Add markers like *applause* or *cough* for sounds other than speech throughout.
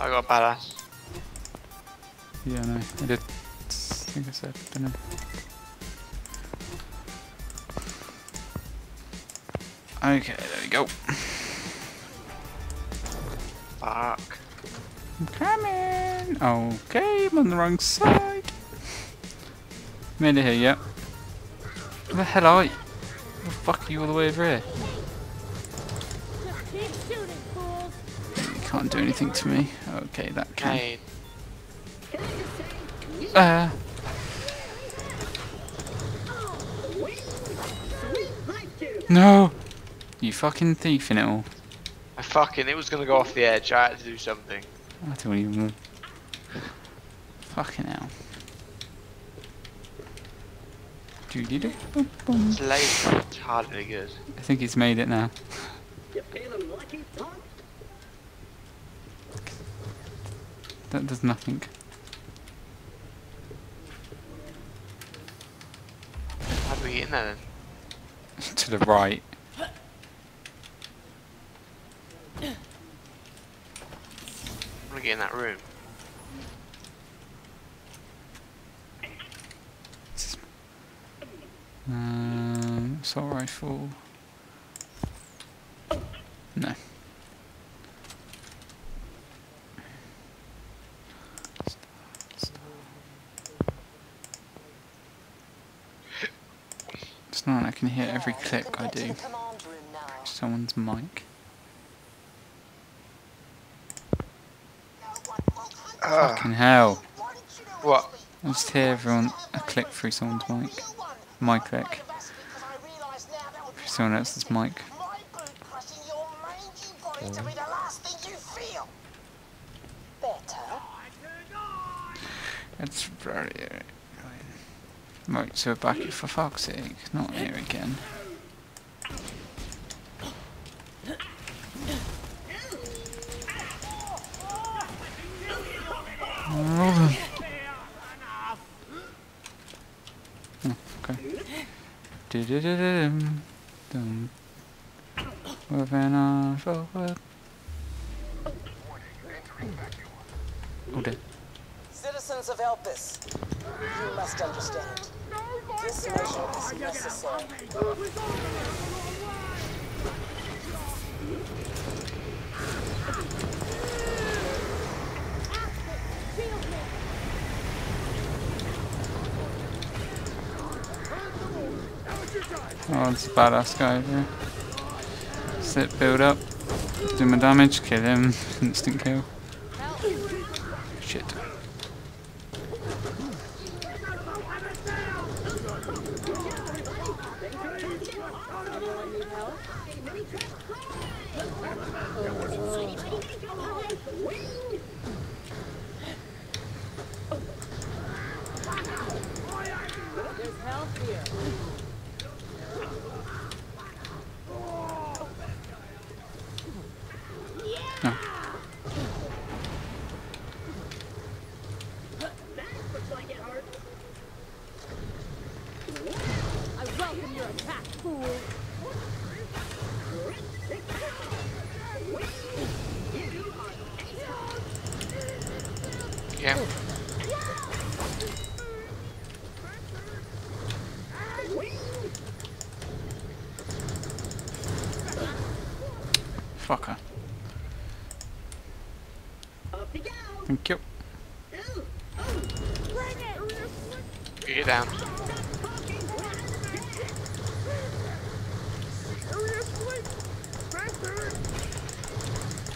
I got a badass. Yeah, no, I did. I think I said, don't know. Okay, there we go. Fuck. I'm coming. Okay, I'm on the wrong side. Made it here, yep. Where the hell are you? Where the fuck are you all the way over here? Just keep shooting, fools. You can't do anything to me. Okay, that can. Hey, Uh, no! You fucking thief in it all. I fucking, it was gonna go off the edge. I had to do something. I don't even. Fucking hell. Doody doo boom boom. It's late, but it's hardly good. I think he's made it now. That does nothing. How do we get in there then? *laughs* to the right. I wanna get in that room. Um, assault rifle. No. It's not I can hear every click I do. Someone's mic. Ah. Fucking hell. What? I just hear everyone a click through someone's mic. My click. Through someone else's mic. It's very annoying. Right, so we're back for fuck's sake. Not here again. Oh, okay. Oh dear. Citizens of Elpis, you must understand. Oh, this mission is. Oh, it's a badass guy here. Sit, build up, do my damage, kill him, *laughs* instant kill. Shit. Yeah. Fucker. Thank you. Get down.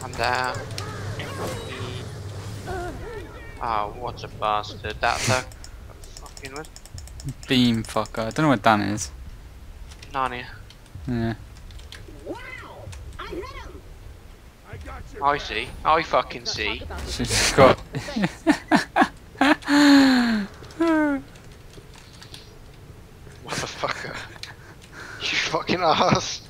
I'm down. Oh, what a bastard. That, a fucking with Beam fucker. I don't know what Dan is. Narnia. Yeah. Wow! I see. I fucking see. She's got. *laughs* Motherfucker. You fucking ass.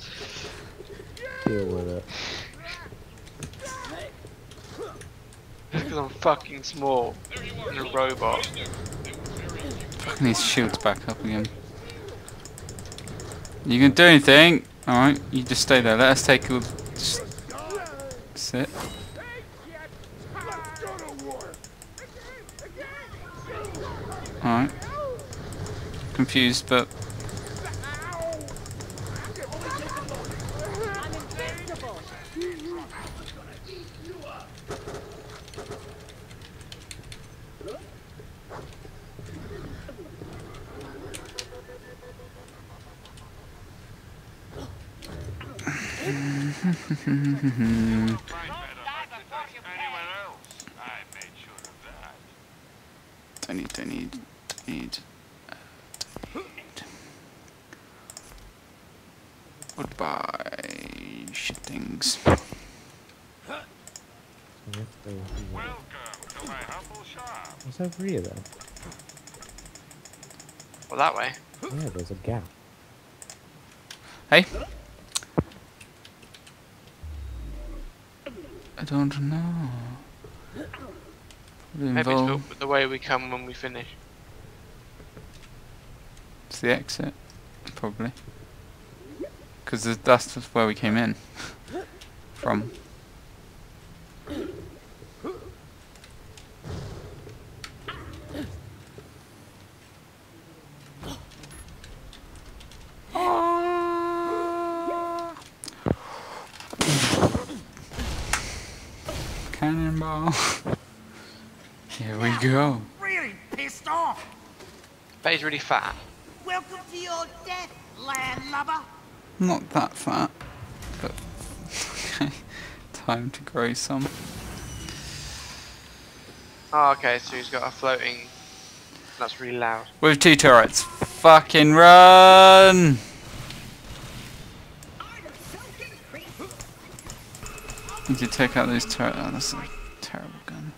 fucking small and a robot. Fucking these shields back up again. You can do anything. Alright, you just stay there. Let us take a sit. Alright. Confused, but I of that. need, don't need, don't need. uh, need. Goodbye, shittings. Welcome to my humble shop. What's over here then? Well, that way. Yeah, there's a gap. Hey? Don't know. Maybe it's the- way we come when we finish. It's the exit, probably. Because the that's just where we came in *laughs* from. Cannonball. *laughs* Here we go. Really pissed off. Bet he's really fat. Welcome to your death, landlubber. Not that fat, but *laughs* time to grow some. Oh, okay, so he's got a floating. That's really loud. With two turrets. Fucking run! Need to take out those turrets. Oh, that's a terrible gun.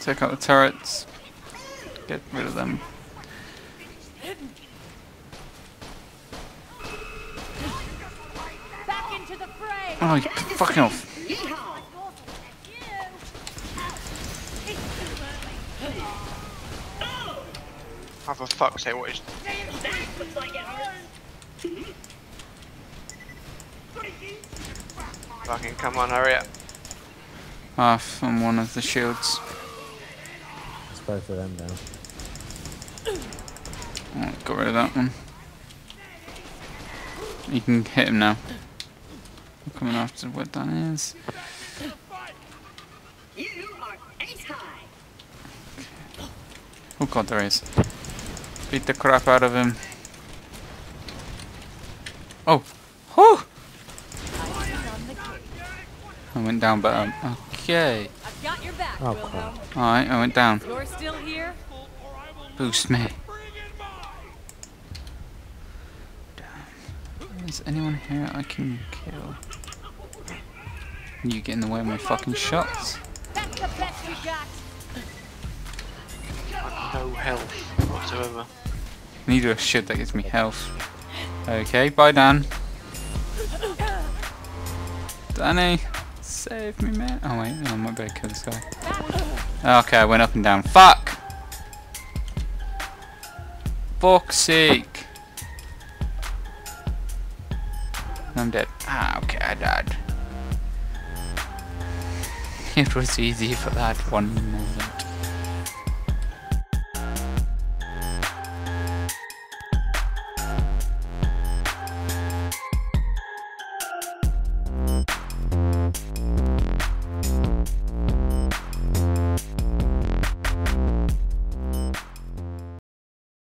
Take out the turrets. Get rid of them. Back into the fray. Oh, you fucking off. Oh, for fuck's sake, what is. Fucking come on, hurry up. Half on one of the shields. It's both of them now. Oh, got rid of that one. You can hit him now. I'm coming after where that is. is. Oh god, there is. Beat the crap out of him. Oh! I went down, but um, okay. I've got your back, Oh, Wilhelm. Alright, I went down. You're still here? Boost me. Damn. Is anyone here I can kill? You get in the way of my fucking shots. That's the best you got. No health whatsoever. Need a shit that gives me health. Okay, bye Dan. Danny, save me, man. Oh wait, no, I might better kill this guy. Okay, I went up and down. Fuck! Fuck's sake! I'm dead. Ah, okay, I died. *laughs* It was easy for that one moment.